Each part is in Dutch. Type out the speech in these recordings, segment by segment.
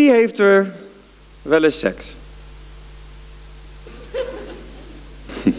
heeft er wel eens seks?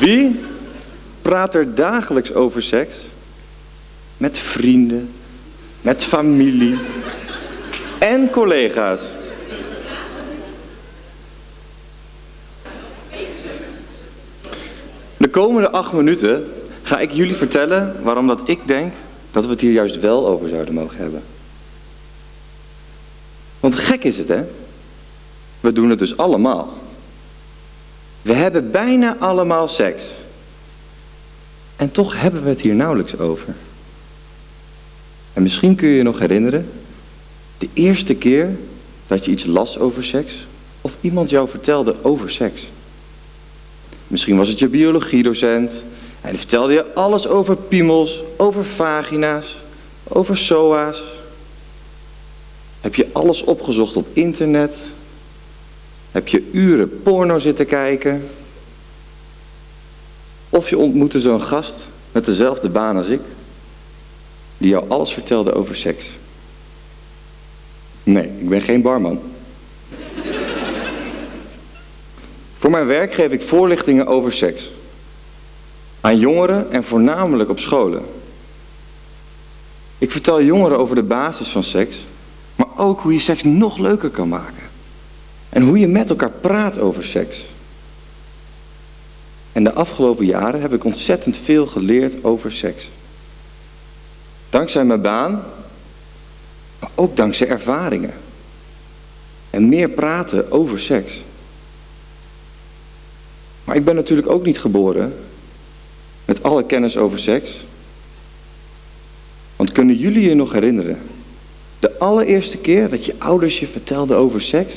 Wie praat er dagelijks over seks? Met vrienden, met familie en collega's. De komende acht minuten ga ik jullie vertellen waarom dat ik denk dat we het hier juist wel over zouden mogen hebben. Want gek is het, hè? We doen het dus allemaal. We hebben bijna allemaal seks. En toch hebben we het hier nauwelijks over. En misschien kun je je nog herinneren, de eerste keer dat je iets las over seks, of iemand jou vertelde over seks. Misschien was het je biologiedocent, en die vertelde je alles over piemels, over vagina's, over soa's. Heb je alles opgezocht op internet? Heb je uren porno zitten kijken? Of je ontmoette zo'n gast met dezelfde baan als ik, die jou alles vertelde over seks. Nee, ik ben geen barman. Voor mijn werk geef ik voorlichtingen over seks. Aan jongeren en voornamelijk op scholen. Ik vertel jongeren over de basis van seks, maar ook hoe je seks nog leuker kan maken. En hoe je met elkaar praat over seks. En de afgelopen jaren heb ik ontzettend veel geleerd over seks. Dankzij mijn baan, maar ook dankzij ervaringen. En meer praten over seks. Ik ben natuurlijk ook niet geboren met alle kennis over seks. Want kunnen jullie je nog herinneren? De allereerste keer dat je ouders je vertelden over seks?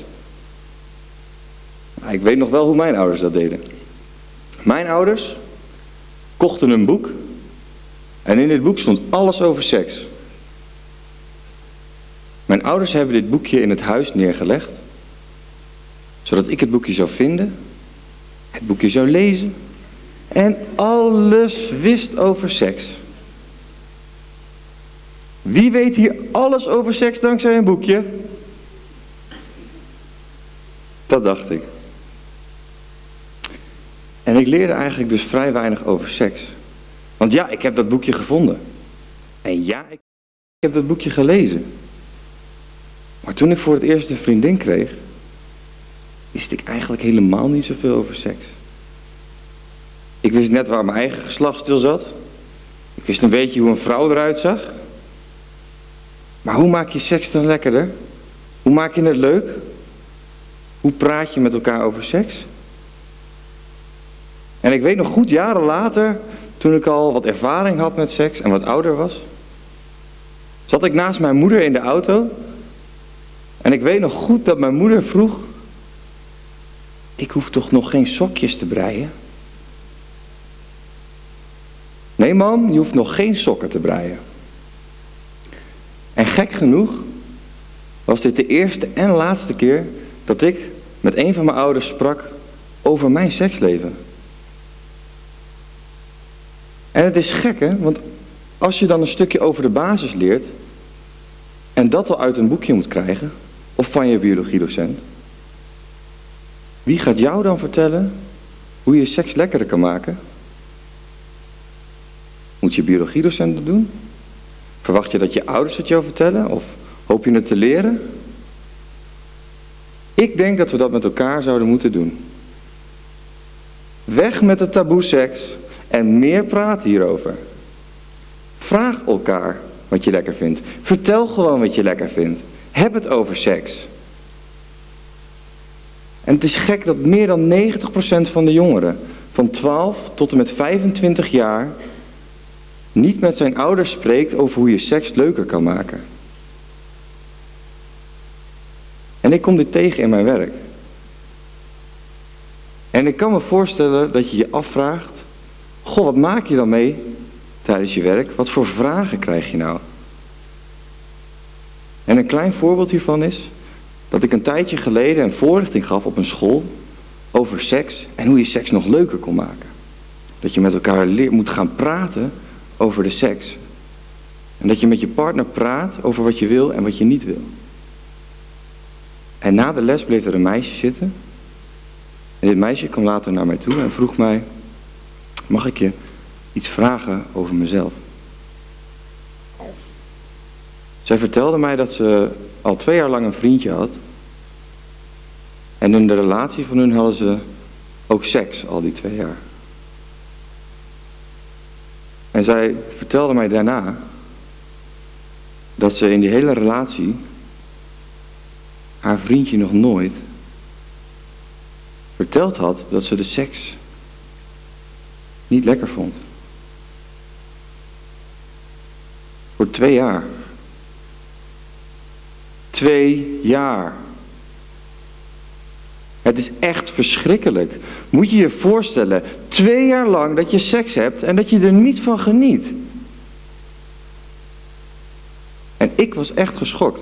Nou, ik weet nog wel hoe mijn ouders dat deden. Mijn ouders kochten een boek en in dit boek stond alles over seks. Mijn ouders hebben dit boekje in het huis neergelegd, zodat ik het boekje zou vinden, het boekje zou lezen en alles wist over seks. Wie weet hier alles over seks dankzij een boekje? Dat dacht ik. En ik leerde eigenlijk dus vrij weinig over seks. Want ja, ik heb dat boekje gevonden. En ja, ik heb dat boekje gelezen. Maar toen ik voor het eerst een vriendin kreeg, wist ik eigenlijk helemaal niet zoveel over seks. Ik wist net waar mijn eigen geslacht stil zat. Ik wist een beetje hoe een vrouw eruit zag. Maar hoe maak je seks dan lekkerder? Hoe maak je het leuk? Hoe praat je met elkaar over seks? En ik weet nog goed, jaren later, toen ik al wat ervaring had met seks en wat ouder was, zat ik naast mijn moeder in de auto. En ik weet nog goed dat mijn moeder vroeg, ik hoef toch nog geen sokjes te breien? Nee man, je hoeft nog geen sokken te breien. En gek genoeg was dit de eerste en laatste keer dat ik met een van mijn ouders sprak over mijn seksleven. En het is gek hè, want als je dan een stukje over de basis leert en dat al uit een boekje moet krijgen, of van je biologiedocent, wie gaat jou dan vertellen hoe je seks lekkerder kan maken? Moet je biologiedocent dat doen? Verwacht je dat je ouders het jou vertellen? Of hoop je het te leren? Ik denk dat we dat met elkaar zouden moeten doen. Weg met het taboe seks en meer praten hierover. Vraag elkaar wat je lekker vindt. Vertel gewoon wat je lekker vindt. Heb het over seks. En het is gek dat meer dan 90% van de jongeren van 12 tot en met 25 jaar niet met zijn ouders spreekt over hoe je seks leuker kan maken. En ik kom dit tegen in mijn werk. En ik kan me voorstellen dat je je afvraagt, goh, wat maak je dan mee tijdens je werk? Wat voor vragen krijg je nou? En een klein voorbeeld hiervan is dat ik een tijdje geleden een voorlichting gaf op een school over seks en hoe je seks nog leuker kon maken. dat je met elkaar moet gaan praten over de seks. En dat je met je partner praat over wat je wil en wat je niet wil. En na de les bleef er een meisje zitten. En dit meisje kwam later naar mij toe en vroeg mij: Mag ik je iets vragen over mezelf? Zij vertelde mij dat ze al twee jaar lang een vriendje had. En in de relatie van hun hadden ze ook seks al die twee jaar. En zij vertelde mij daarna dat ze in die hele relatie haar vriendje nog nooit verteld had dat ze de seks niet lekker vond. Voor twee jaar. Twee jaar. Het is echt verschrikkelijk. Moet je je voorstellen, twee jaar lang dat je seks hebt en dat je er niet van geniet. En ik was echt geschokt.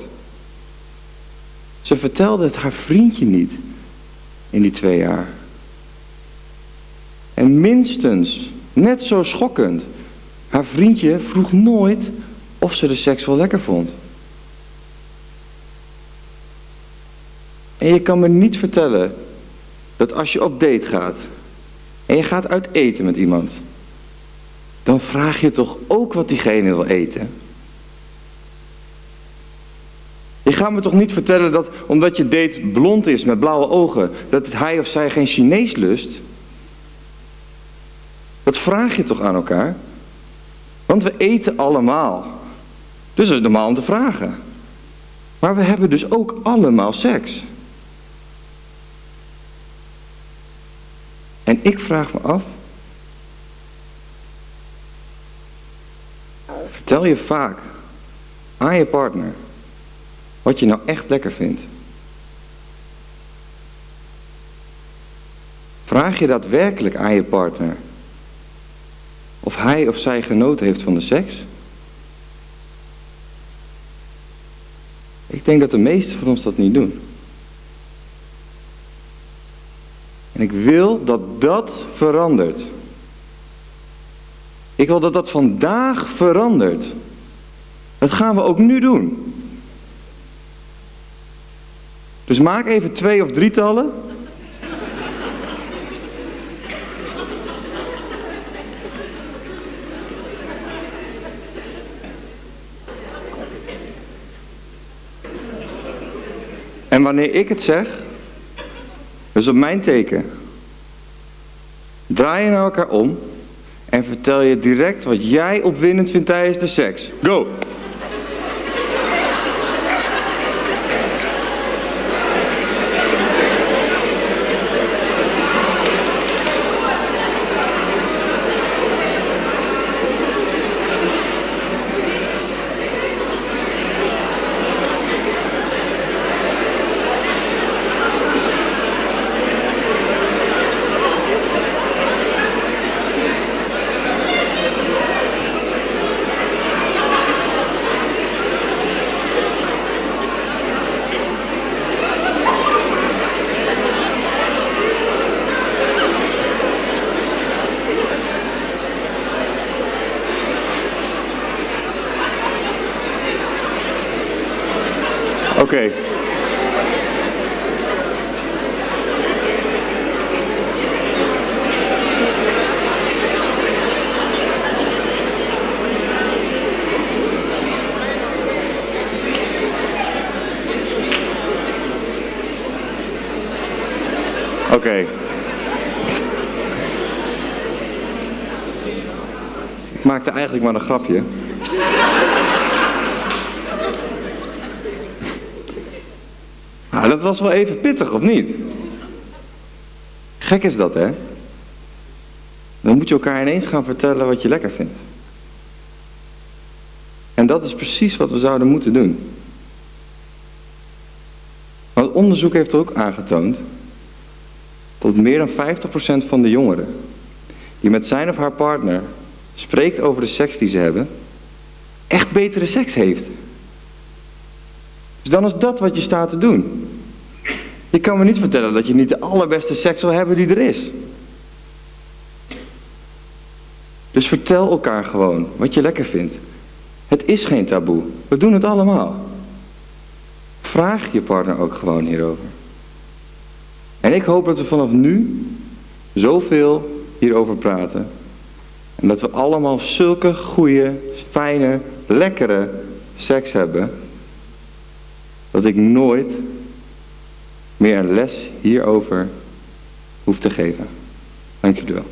Ze vertelde het haar vriendje niet in die twee jaar. En minstens, net zo schokkend, haar vriendje vroeg nooit of ze de seks wel lekker vond. En je kan me niet vertellen dat als je op date gaat en je gaat uit eten met iemand, dan vraag je toch ook wat diegene wil eten. Je gaat me toch niet vertellen dat omdat je date blond is met blauwe ogen, dat hij of zij geen Chinees lust? Dat vraag je toch aan elkaar? Want we eten allemaal. Dus dat is normaal om te vragen. Maar we hebben dus ook allemaal seks. En ik vraag me af. Vertel je vaak aan je partner wat je nou echt lekker vindt. Vraag je daadwerkelijk aan je partner of hij of zij genoten heeft van de seks? Ik denk dat de meesten van ons dat niet doen. En ik wil dat dat verandert. Ik wil dat dat vandaag verandert. Dat gaan we ook nu doen. Dus maak even twee of drietallen. En wanneer ik het zeg, dus op mijn teken, draai je naar elkaar om en vertel je direct wat jij opwindend vindt tijdens de seks. Go! Oké. Oké. Ik maakte eigenlijk maar een grapje. Nou, dat was wel even pittig, of niet? Gek is dat, hè? Dan moet je elkaar ineens gaan vertellen wat je lekker vindt. En dat is precies wat we zouden moeten doen. Want onderzoek heeft ook aangetoond dat meer dan 50% van de jongeren die met zijn of haar partner spreekt over de seks die ze hebben, echt betere seks heeft. Dus dan is dat wat je staat te doen. Je kan me niet vertellen dat je niet de allerbeste seks wil hebben die er is. Dus vertel elkaar gewoon wat je lekker vindt. Het is geen taboe. We doen het allemaal. Vraag je partner ook gewoon hierover. En ik hoop dat we vanaf nu zoveel hierover praten. En dat we allemaal zulke goede, fijne, lekkere seks hebben. Dat ik nooit meer les hierover hoef te geven. Dank jullie wel.